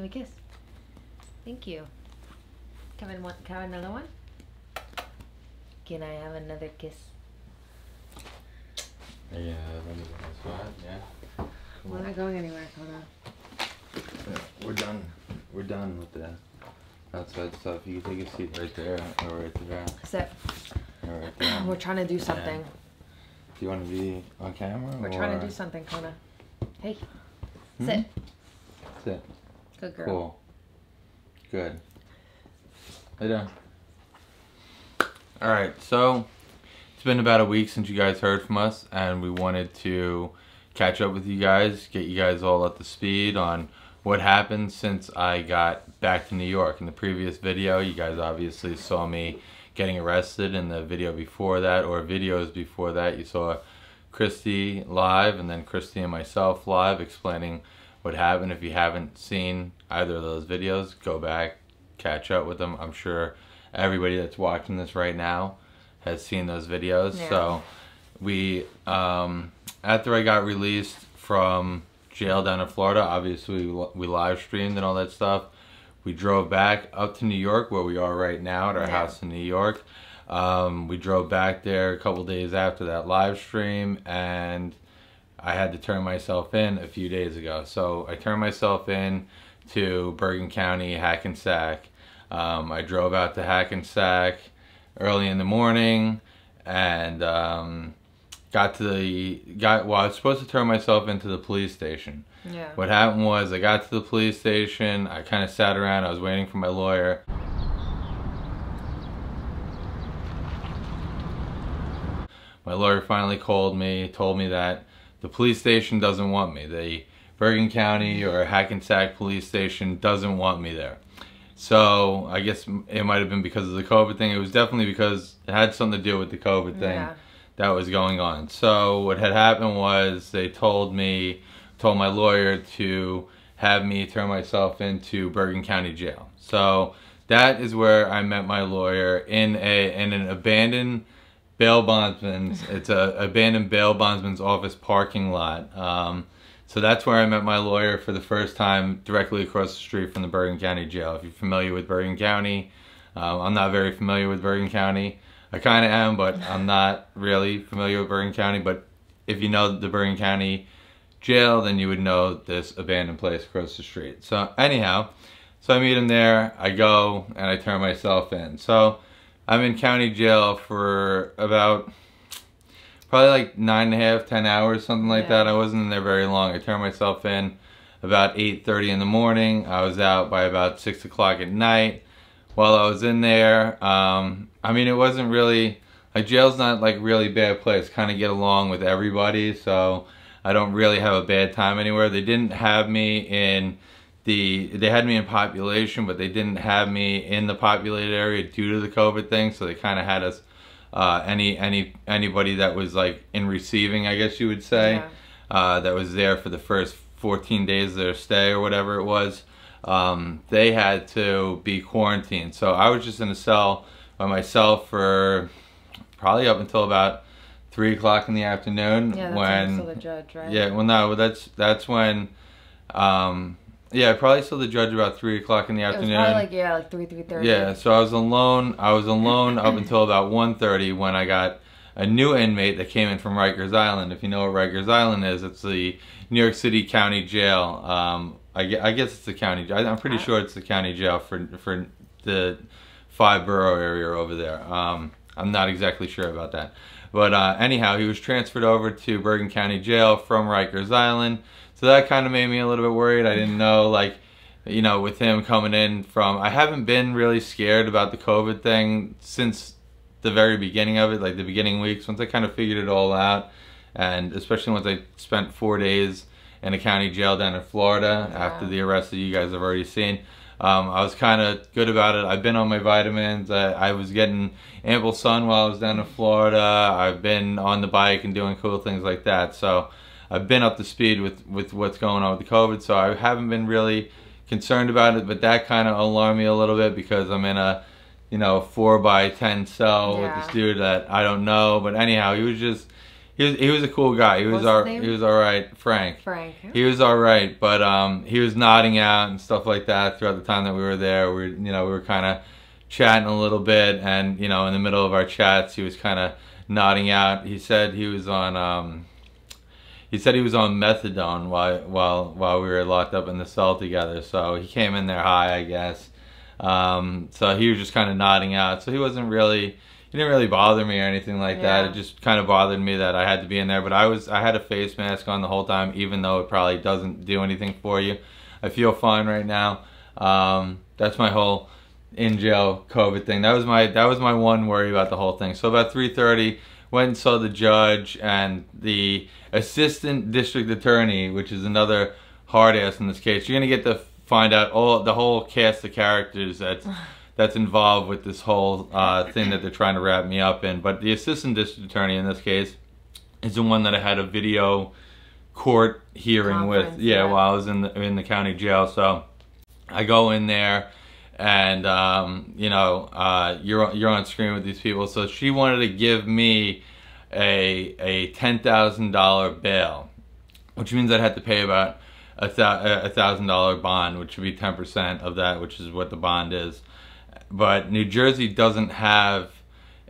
Give me a kiss. Thank you. Kevin, want, can I have another one? Can I have another kiss? Yeah, let me get this one. Yeah. We're not going anywhere, Kona. Yeah, We're done. We're done with the outside stuff. You can take a seat right there or right there. Sit. Or right there. We're trying to do something. Do you want to be on camera? We're or... trying to do something, Kona. Hey. Hmm? Sit. Sit. Good girl. Cool. Good. Lay down. Alright, so it's been about a week since you guys heard from us, and we wanted to catch up with you guys, get you guys all up to speed on what happened since I got back to New York. In the previous video, you guys obviously saw me getting arrested. In the video before that, or videos before that, you saw Kristy live, and then Kristy and myself live explaining what happened. If you haven't seen either of those videos, go back, catch up with them. I'm sure everybody that's watching this right now has seen those videos. Yeah. So we, um, after I got released from jail down in Florida, obviously we, we live streamed and all that stuff. We drove back up to New York, where we are right now at our Yeah. house in New York. Um, we drove back there a couple days after that live stream, and I had to turn myself in a few days ago. So I turned myself in to Bergen County, Hackensack. Um, I drove out to Hackensack early in the morning and um, got to the got well I was supposed to turn myself into the police station. Yeah. What happened was I got to the police station, I kind of sat around, I was waiting for my lawyer. My lawyer finally called me, told me that the police station doesn't want me. The Bergen County or Hackensack police station doesn't want me there. So I guess it might have been because of the COVID thing. It was definitely because it had something to do with the COVID thing Yeah. that was going on. So what had happened was they told me, told my lawyer to have me turn myself into Bergen County Jail. So that is where I met my lawyer in a in an abandoned bail bondsman's. it's a abandoned bail bondsman's office parking lot. Um, so that's where I met my lawyer for the first time, directly across the street from the Bergen County Jail. If you're familiar with Bergen County, um, I'm not very familiar with Bergen County. I kind of am, but I'm not really familiar with Bergen County. But if you know the Bergen County Jail, then you would know this abandoned place across the street. So anyhow, so I meet him there. I go and I turn myself in. So I'm in county jail for about probably like nine and a half, ten hours, something like Yeah. that. I wasn't in there very long. I turned myself in about 8.30 in the morning. I was out by about 6 o'clock at night. While I was in there, um, I mean, it wasn't really, like jail's not like really bad place. Kind of get along with everybody, so I don't really have a bad time anywhere. They didn't have me in the, they had me in population, but they didn't have me in the populated area due to the COVID thing, so they kind of had us uh, any any anybody that was like in receiving, I guess you would say, Yeah. uh, that was there for the first 14 days of their stay or whatever it was, um, they had to be quarantined. So I was just in a cell by myself for probably up until about three o'clock in the afternoon Yeah, that's when the judge, right? yeah, well, no, that's that's when, um, yeah, I probably saw the judge about three o'clock in the afternoon. probably like yeah, like three, three thirty. Yeah, so I was alone. I was alone up until about 1.30 when I got a new inmate that came in from Rikers Island. If you know what Rikers Island is, it's the New York City County Jail. Um, I, I guess it's the county. jail. I'm pretty sure it's the county jail for for the five borough area over there. Um, I'm not exactly sure about that. But uh, anyhow, he was transferred over to Bergen County Jail from Rikers Island. So that kind of made me a little bit worried. I didn't know, like, you know, with him coming in from, I haven't been really scared about the COVID thing since the very beginning of it, like the beginning weeks, once I kind of figured it all out. And especially once I spent four days in a county jail down in Florida Yeah. after the arrest that you guys have already seen. Um, I was kind of good about it. I've been on my vitamins. I, I was getting ample sun while I was down in Florida. I've been on the bike and doing cool things like that. So I've been up to speed with, with what's going on with the COVID. So I haven't been really concerned about it, but that kind of alarmed me a little bit because I'm in a, you know, four by ten cell with this dude that I don't know. But anyhow, he was just, He was he was a cool guy. He was What's all his name? he was all right, Frank. Frank. He was all right, but um, he was nodding out and stuff like that throughout the time that we were there. We were, you know, we were kind of chatting a little bit, and you know, in the middle of our chats, he was kind of nodding out. He said he was on um, he said he was on methadone while while while we were locked up in the cell together. So he came in there high, I guess. Um, so he was just kind of nodding out. So he wasn't really he didn't really bother me or anything like that. It just kind of bothered me that I had to be in there. But I was I had a face mask on the whole time, even though it probably doesn't do anything for you. I feel fine right now. Um, that's my whole in jail COVID thing. That was my that was my one worry about the whole thing. So about three thirty, went and saw the judge and the assistant district attorney, which is another hard ass in this case. You're gonna get to find out all the whole cast of characters that's that's involved with this whole uh, thing that they're trying to wrap me up in. But the assistant district attorney in this case is the one that I had a video court hearing with. Yeah, yeah. while I was in the in the county jail. So I go in there and um, you know uh, you're you're on screen with these people. So she wanted to give me a a ten thousand dollar bail, which means I'd have to pay about a thousand dollar bond, which would be ten percent of that, which is what the bond is. But New Jersey doesn't have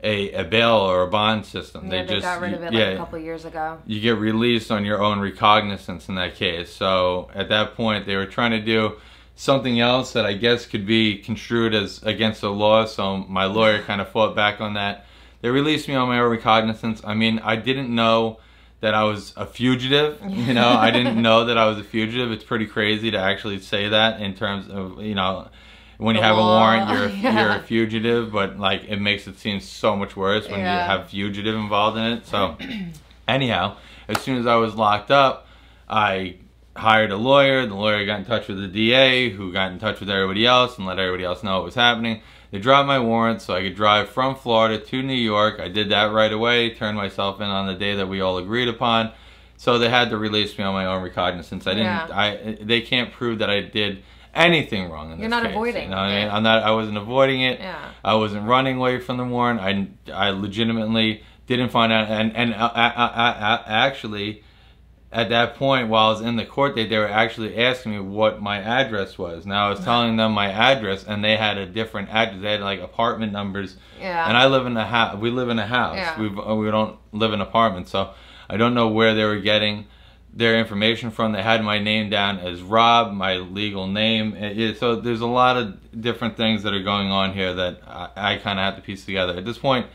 a, a bail or a bond system. Yeah, they, just got rid of it like yeah, a couple years ago. you get released on your own recognizance in that case. So at that point, they were trying to do something else that I guess could be construed as against the law. So my lawyer kind of fought back on that. They released me on my own recognizance. I mean, I didn't know that I was a fugitive. You know, I didn't know that I was a fugitive. It's pretty crazy to actually say that in terms of you know. When you The have a warrant, you're a, yeah. you're a fugitive, but like it makes it seem so much worse when Yeah. you have fugitive involved in it. So anyhow, as soon as I was locked up, I hired a lawyer. The lawyer got in touch with the DA, who got in touch with everybody else and let everybody else know what was happening. They dropped my warrant so I could drive from Florida to New York. I did that right away, turned myself in on the day that we all agreed upon. So they had to release me on my own recognizance. I didn't. Yeah. I they can't prove that I did anything wrong in You're this not case, avoiding, You know I mean? I'm not. I wasn't avoiding it. Yeah. I wasn't running away from the warrant. I, I legitimately didn't find out. And and I, I, I, I actually, at that point, while I was in the court date, they were actually asking me what my address was. Now I was telling them my address, and they had a different address. They had like apartment numbers, Yeah. and I live in a house. We live in a house. Yeah. We uh, we don't live in apartments, so I don't know where they were getting their information from. They had my name down as Rob, my legal name. So there's a lot of different things that are going on here that I, I kind of have to piece together. At this point,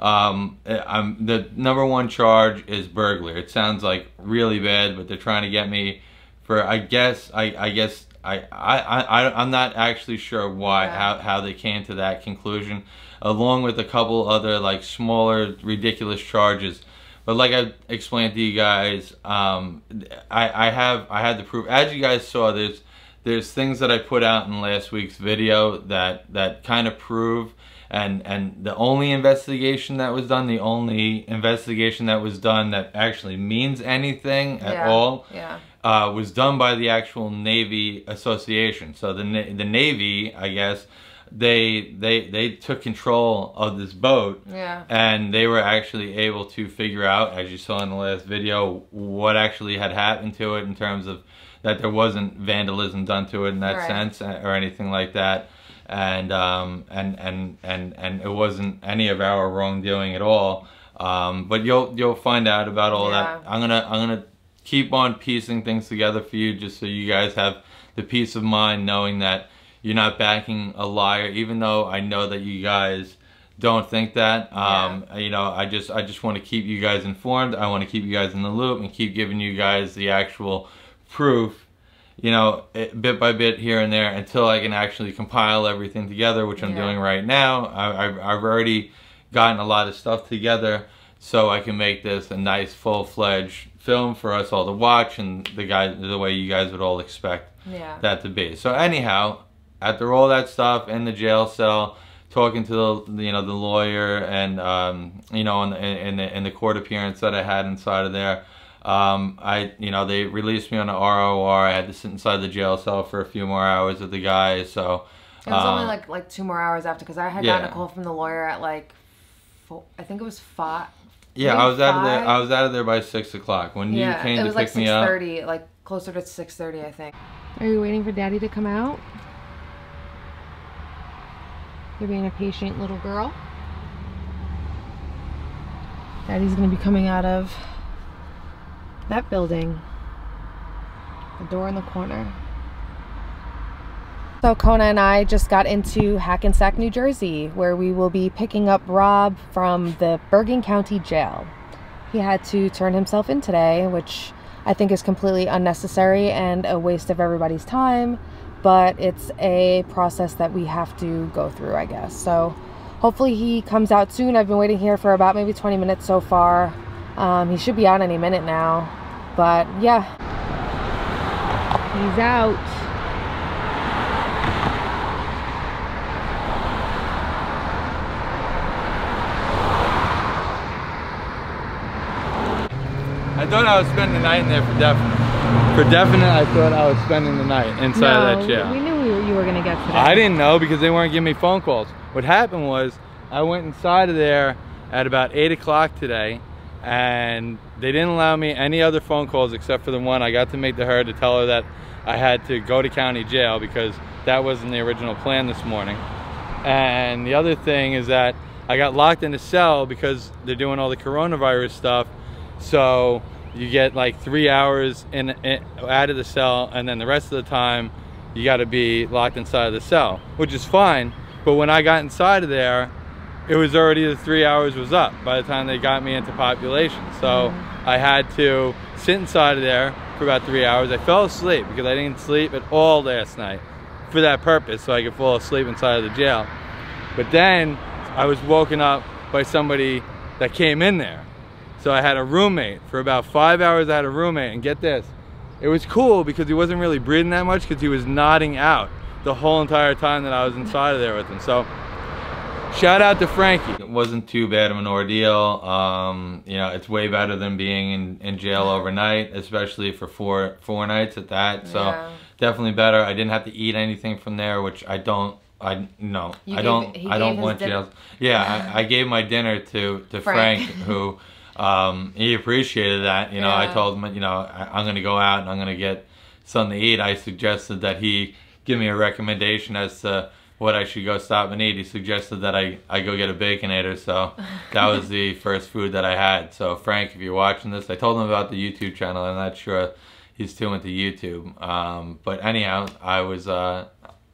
um, I'm the number one charge is burglary. It sounds like really bad, but they're trying to get me for. I guess I I guess. I, I, I, I'm not actually sure why, Yeah. how, how they came to that conclusion, along with a couple other like smaller, ridiculous charges. But like I explained to you guys, um, I, I have I had the proof. As you guys saw, there's there's things that I put out in last week's video that that kind of prove and and the only investigation that was done, the only investigation that was done that actually means anything at yeah. all Yeah. uh, was done by the actual Navy Association. So the the Navy, I guess, they they they took control of this boat Yeah. and they were actually able to figure out, as you saw in the last video, what actually had happened to it in terms of that there wasn't vandalism done to it in that Right. sense uh, or anything like that, and um, and and and and it wasn't any of our wrongdoing at all. Um, but you'll you'll find out about all that. I'm gonna I'm gonna keep on piecing things together for you, just so you guys have the peace of mind knowing that you're not backing a liar, even though I know that you guys don't think that. Um, You know, I just I just want to keep you guys informed. I want to keep you guys in the loop and keep giving you guys the actual proof. You know, it, bit by bit here and there until I can actually compile everything together, which I'm Yeah. doing right now. I, I've, I've already gotten a lot of stuff together so I can make this a nice full fledged film for us all to watch and the guys the way you guys would all expect Yeah. that to be. So anyhow, after all that stuff in the jail cell, talking to the you know the lawyer and um, you know in the, in the in the court appearance that I had inside of there, um, I you know they released me on an ROR. I had to sit inside the jail cell for a few more hours with the guys. So It was only um, like like two more hours after because I had gotten a call from the lawyer at like, four, I think it was five. Yeah, I was out of there. I was out of there by six o'clock when yeah, you came to was pick like me six up. thirty, like closer to six thirty, I think. Are you waiting for Daddy to come out? You're being a patient little girl. Daddy's gonna be coming out of that building. The door in the corner. So Kona and I just got into Hackensack, New Jersey, where we will be picking up Rob from the Bergen County Jail. He had to turn himself in today, which I think is completely unnecessary and a waste of everybody's time, but it's a process that we have to go through, I guess. So hopefully he comes out soon. I've been waiting here for about maybe 20 minutes so far. Um, he should be out any minute now, but yeah, he's out. I thought I was spending the night in there for definite. For definite, I thought I was spending the night inside of that jail. we knew you were gonna get today. I didn't know because they weren't giving me phone calls. What happened was I went inside of there at about 8 o'clock today and they didn't allow me any other phone calls except for the one I got to make to her to tell her that I had to go to county jail because that wasn't the original plan this morning. And the other thing is that I got locked in a cell because they're doing all the coronavirus stuff. So you get like three hours in, in out of the cell and then the rest of the time you got to be locked inside of the cell, which is fine. But when I got inside of there, it was already the three hours was up by the time they got me into population. So mm-hmm. I had to sit inside of there for about three hours. I fell asleep because I didn't sleep at all last night for that purpose, so I could fall asleep inside of the jail. But then I was woken up by somebody that came in there. So I had a roommate for about five hours. I had a roommate, and get this, it was cool because he wasn't really breathing that much because he was nodding out the whole entire time that I was inside of there with him. So shout out to Frankie. It wasn't too bad of an ordeal. Um, you know, it's way better than being in, in jail overnight, especially for four four nights at that. So Yeah. definitely better. I didn't have to eat anything from there, which I don't. I no, You I gave- don't. he I don't want jail. Yeah, I, I gave my dinner to to Frank, Frank. who um, he appreciated that. You know, I told him, you know, I, I'm gonna go out and I'm gonna get something to eat. I suggested that he give me a recommendation as to what I should go stop and eat. He suggested that I, I go get a Baconator, so that was the first food that I had. So Frank, if you're watching this, I told him about the YouTube channel. I'm not sure he's too into YouTube. Um, but anyhow, I was uh,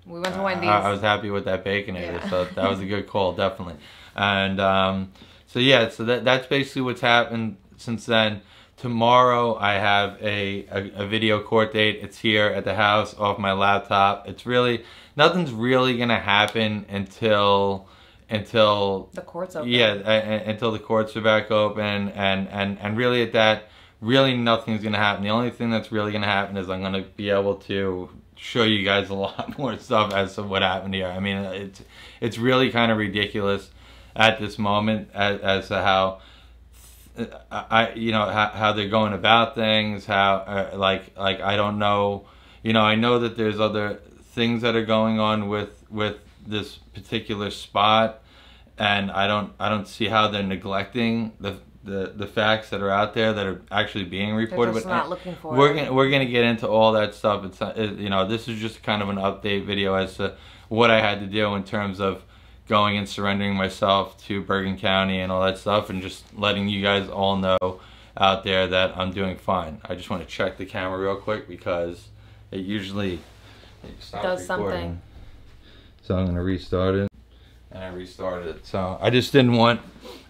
We went to I, Wendy's. I was happy with that Baconator, Yeah. so that was a good call, definitely. And um, so yeah, so that that's basically what's happened since then. Tomorrow I have a, a, a video court date. It's here at the house off my laptop. It's really nothing's really gonna happen until until the court's open. yeah, until the courts are back open, and and and really at that, really nothing's gonna happen. The only thing that's really gonna happen is I'm gonna be able to show you guys a lot more stuff as to what happened here. I mean, it's it's really kind of ridiculous at this moment as, as to how I, I- you know how, how they're going about things. How uh, like like I don't know. You know, I know that there's other things that are going on with with this particular spot and I don't I don't see how they're neglecting the the, the facts that are out there that are actually being reported. just but not looking for we're gonna we're gonna get into all that stuff. It's uh, it, you know this is just kind of an update video as to what I had to do in terms of going and surrendering myself to Bergen County and all that stuff, and just letting you guys all know out there that I'm doing fine. I just want to check the camera real quick because it usually Does something. So I'm gonna restart it and I restarted it. So I just didn't want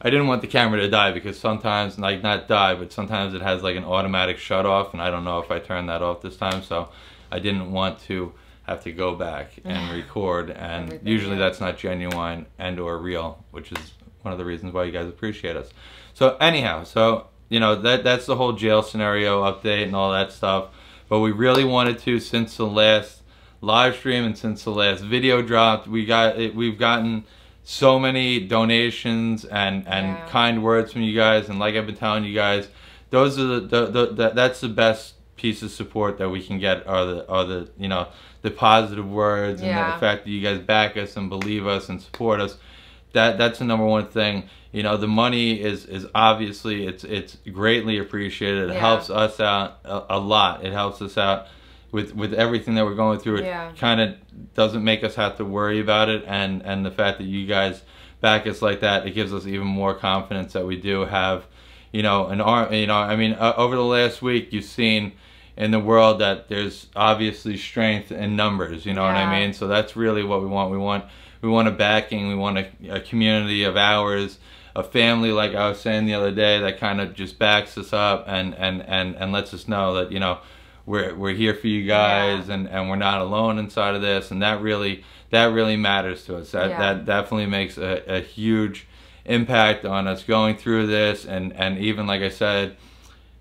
I didn't want the camera to die because sometimes like not die, but sometimes it has like an automatic shut off and I don't know if I turned that off this time. So I didn't want to have to go back and record and Everything, usually yeah. that's not genuine and or real, which is one of the reasons why you guys appreciate us. So anyhow, so you know that that's the whole jail scenario update and all that stuff. But we really wanted to since the last live stream and since the last video dropped, we got it, we've gotten so many donations and and Yeah. kind words from you guys and like I've been telling you guys, those are the, the, the, the that's the best piece of support that we can get are the are the you know the positive words and Yeah. the fact that you guys back us and believe us and support us that that's the number one thing. You know, the money is is obviously it's it's greatly appreciated. It Yeah. helps us out a, a lot. It helps us out with with everything that we're going through. It Yeah. kind of doesn't make us have to worry about it, and and the fact that you guys back us like that, it gives us even more confidence that we do have, you know, an arm. You know, I mean, uh, over the last week, you've seen in the world that there's obviously strength in numbers. You know what I mean? So that's really what we want. We want we want a backing. We want a, a community of ours, a family like I was saying the other day that kind of just backs us up and and and and lets us know that you know we're we're here for you guys Yeah. and and we're not alone inside of this and that really that really matters to us. That Yeah. that definitely makes a, a huge impact on us going through this and and even like I said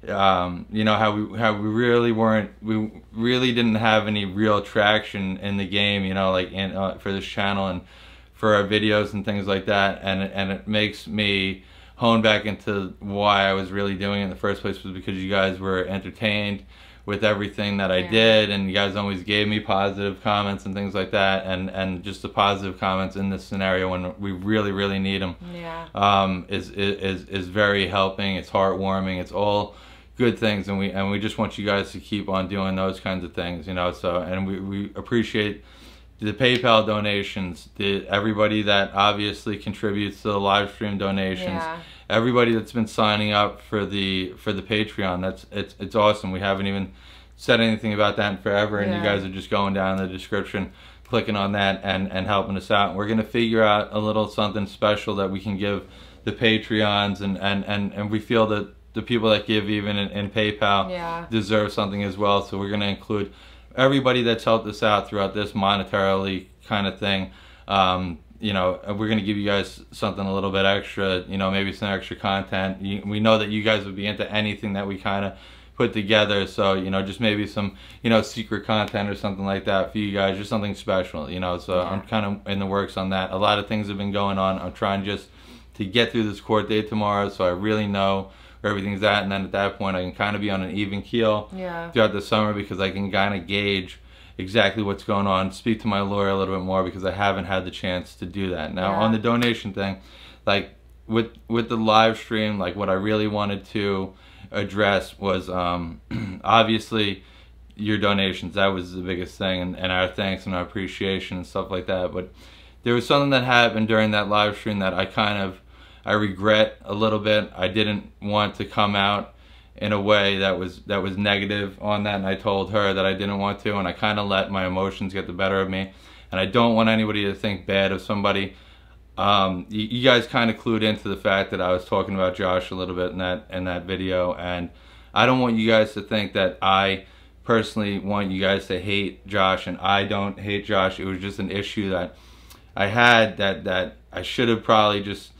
um, you know how we how we really weren't we really didn't have any real traction in the game you know like in uh, for this channel and for our videos and things like that and and it makes me hone back into why I was really doing it in the first place was because you guys were entertained with everything that I Yeah. did and you guys always gave me positive comments and things like that and and just the positive comments in this scenario when we really really need them Yeah. um, is, is is very helping. It's heartwarming. It's all good things, and we and we just want you guys to keep on doing those kinds of things, you know. So and we, we appreciate the PayPal donations, the everybody that obviously contributes to the live stream donations, Yeah. everybody that's been signing up for the for the Patreon. That's it's it's awesome. We haven't even said anything about that in forever, and you guys are just going down in the description, clicking on that, and and helping us out. We're gonna figure out a little something special that we can give the Patreons, and and and and we feel that the people that give even in, in PayPal Yeah. deserve something as well. So we're gonna include everybody that's helped us out throughout this monetarily kind of thing. Um, you know, we're gonna give you guys something a little bit extra. You know, maybe some extra content. You, we know that you guys would be into anything that we kind of put together. So you know, just maybe some you know secret content or something like that for you guys, just something special. You know, so I'm kind of in the works on that. A lot of things have been going on. I'm trying just to get through this court date tomorrow, so I really know everything's at, and then at that point, I can kind of be on an even keel Yeah. throughout the summer because I can kind of gauge exactly what's going on, speak to my lawyer a little bit more because I haven't had the chance to do that. Now Yeah. on the donation thing, like with with the live stream, like what I really wanted to address was um, obviously your donations. That was the biggest thing, and, and our thanks and our appreciation and stuff like that. But there was something that happened during that live stream that I kind of I regret a little bit. I didn't want to come out in a way that was that was negative on that and I told her that I didn't want to and I kind of let my emotions get the better of me. And I don't want anybody to think bad of somebody. Um, you, you guys kind of clued into the fact that I was talking about Josh a little bit in that in that video and I don't want you guys to think that I personally want you guys to hate Josh and I don't hate Josh. It was just an issue that I had that that I should have probably just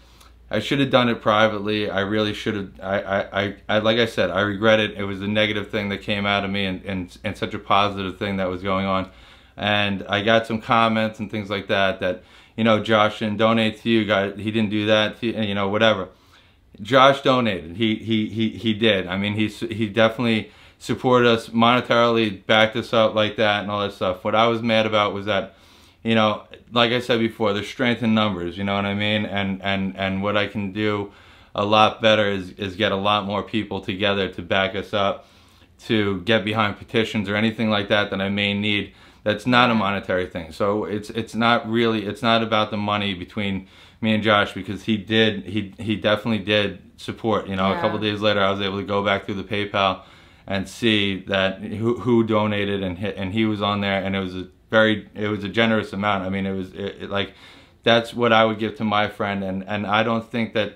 I should have done it privately. I really should have. I, I, I, like I said, I regret it. It was a negative thing that came out of me, and, and, and such a positive thing that was going on. And I got some comments and things like that. That you know, Josh didn't donate to you. Guys, he didn't do that. To you, you know, whatever. Josh donated. He, he, he, he did. I mean, he, he definitely supported us monetarily, backed us up like that, and all that stuff. What I was mad about was that you know, like I said before, there's strength in numbers, you know what I mean? And and and what I can do a lot better is is get a lot more people together to back us up, to get behind petitions or anything like that that I may need. That's not a monetary thing. So it's it's not really it's not about the money between me and Josh because he did he he definitely did support. You know, a Yeah. couple days later I was able to go back through the PayPal and see that who who donated and hit, and he was on there and it was a very it was a generous amount. I mean, it was it, it, like that's what I would give to my friend and and I don't think that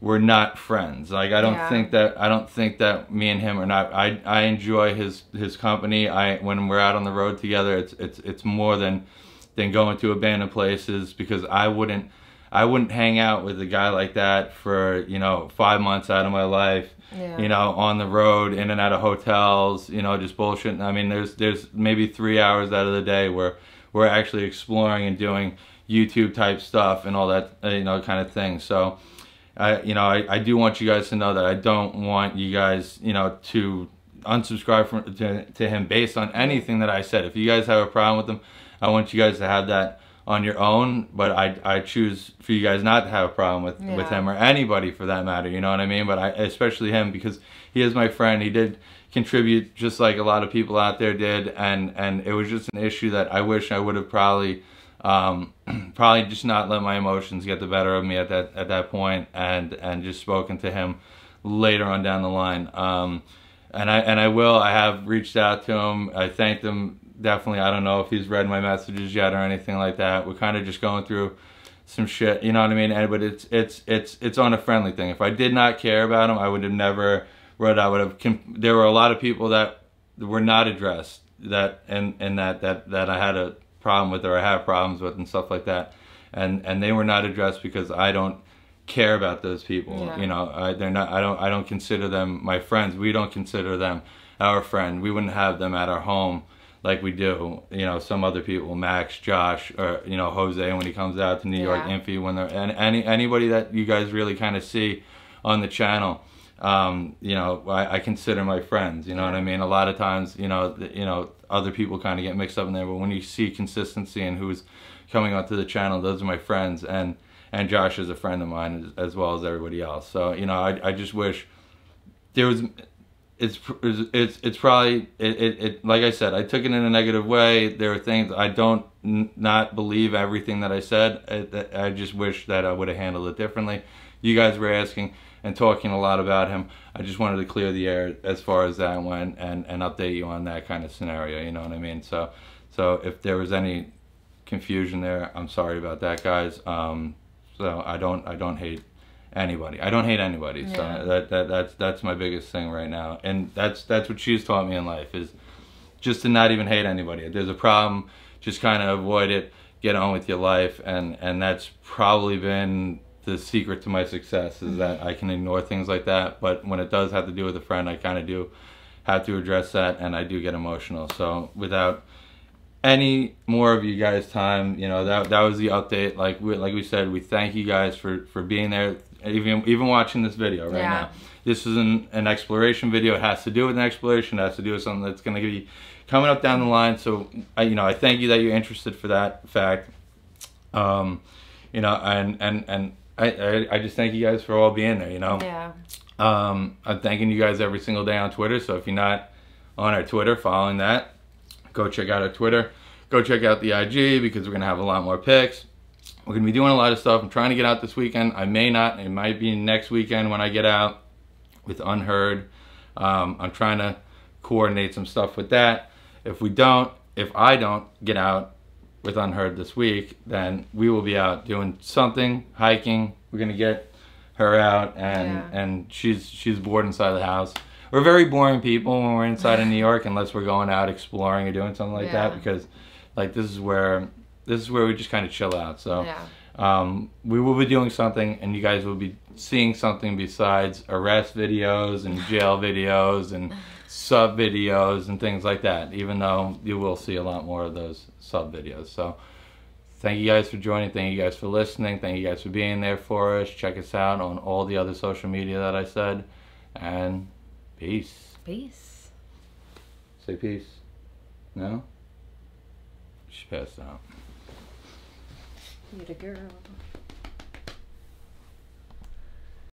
we're not friends. Like I don't Yeah. think that I don't think that me and him are not. I I enjoy his his company. I when we're out on the road together, it's it's it's more than than going to abandoned places because I wouldn't I wouldn't hang out with a guy like that for you know five months out of my life. Yeah. You know, on the road, in and out of hotels. You know, just bullshit. I mean, there's there's maybe three hours out of the day where we're actually exploring and doing YouTube type stuff and all that uh, you know kind of thing. So. I, you know, I, I do want you guys to know that I don't want you guys, you know, to unsubscribe from to, to him based on anything that I said. If you guys have a problem with him, I want you guys to have that on your own, but I I choose for you guys not to have a problem with with him or anybody for that matter. You know what I mean? But I especially him because he is my friend. He did contribute just like a lot of people out there did, and and it was just an issue that I wish I would have probably. Um, probably just not let my emotions get the better of me at that at that point, and and just spoken to him later on down the line. Um, and I and I will. I have reached out to him. I thanked him definitely. I don't know if he's read my messages yet or anything like that. We're kind of just going through some shit. You know what I mean? And but it's it's it's it's on a friendly thing. If I did not care about him, I would have never wrote. I would have. There were a lot of people that were not addressed that and and that that that I had a problem with or I have problems with and stuff like that. And and they were not addressed because I don't care about those people. Yeah. You know, I, they're not. I don't. I don't consider them my friends. We don't consider them our friend. We wouldn't have them at our home like we do. You know, some other people, Max, Josh, or you know Jose when he comes out to New York, Yeah. Infi when they're and any anybody that you guys really kind of see on the channel. Um, you know, I, I consider my friends. You know what I mean. A lot of times, you know, th- you know, other people kind of get mixed up in there. But when you see consistency and who's coming onto the channel, those are my friends. And and Josh is a friend of mine as, as well as everybody else. So you know, I I just wish there was. It's it's it's probably it, it, it like I said I took it in a negative way. There are things I don't not believe everything that I said. I, I just wish that I would have handled it differently. You guys were asking and talking a lot about him. I just wanted to clear the air as far as that went and and update you on that kind of scenario. You know what I mean? So so if there was any confusion there, I'm sorry about that, guys. Um, so I don't I don't hate anybody. I don't hate anybody. Yeah. So that, that that's that's my biggest thing right now, and that's that's what she's taught me in life is just to not even hate anybody. If there's a problem, just kind of avoid it, get on with your life, and and that's probably been the secret to my success is that I can ignore things like that. But when it does have to do with a friend, I kind of do have to address that, and I do get emotional. So without any more of you guys' time, you know that that was the update. Like we like we said, we thank you guys for for being there, even even watching this video right Yeah. now. This is an, an exploration video. It has to do with an exploration. It has to do with something that's going to be coming up down the line. So I, you know, I thank you that you're interested for that fact. Um, you know, and and and I, I I just thank you guys for all being there. You know. Yeah. Um, I'm thanking you guys every single day on Twitter. So if you're not on our Twitter, following that, go check out our Twitter. Go check out the IG because we're gonna have a lot more pics. We're gonna be doing a lot of stuff. I'm trying to get out this weekend. I may not. It might be next weekend when I get out with Unheard. Um, I'm trying to coordinate some stuff with that. If we don't, if I don't get out with Unheard this week, then we will be out doing something, hiking. We're gonna get her out, and Yeah. and she's she's bored inside the house. We're very boring people when we're inside of New York, unless we're going out exploring or doing something like Yeah. that. Because like this is where this is where we just kind of chill out. So Yeah. um, we will be doing something, and you guys will be seeing something besides arrest videos and jail videos and sub videos and things like that. Even though you will see a lot more of those sub videos. So thank you guys for joining. Thank you guys for listening. Thank you guys for being there for us. Check us out on all the other social media that I said, and peace. Peace. Say peace. No. She passed out. You the girl.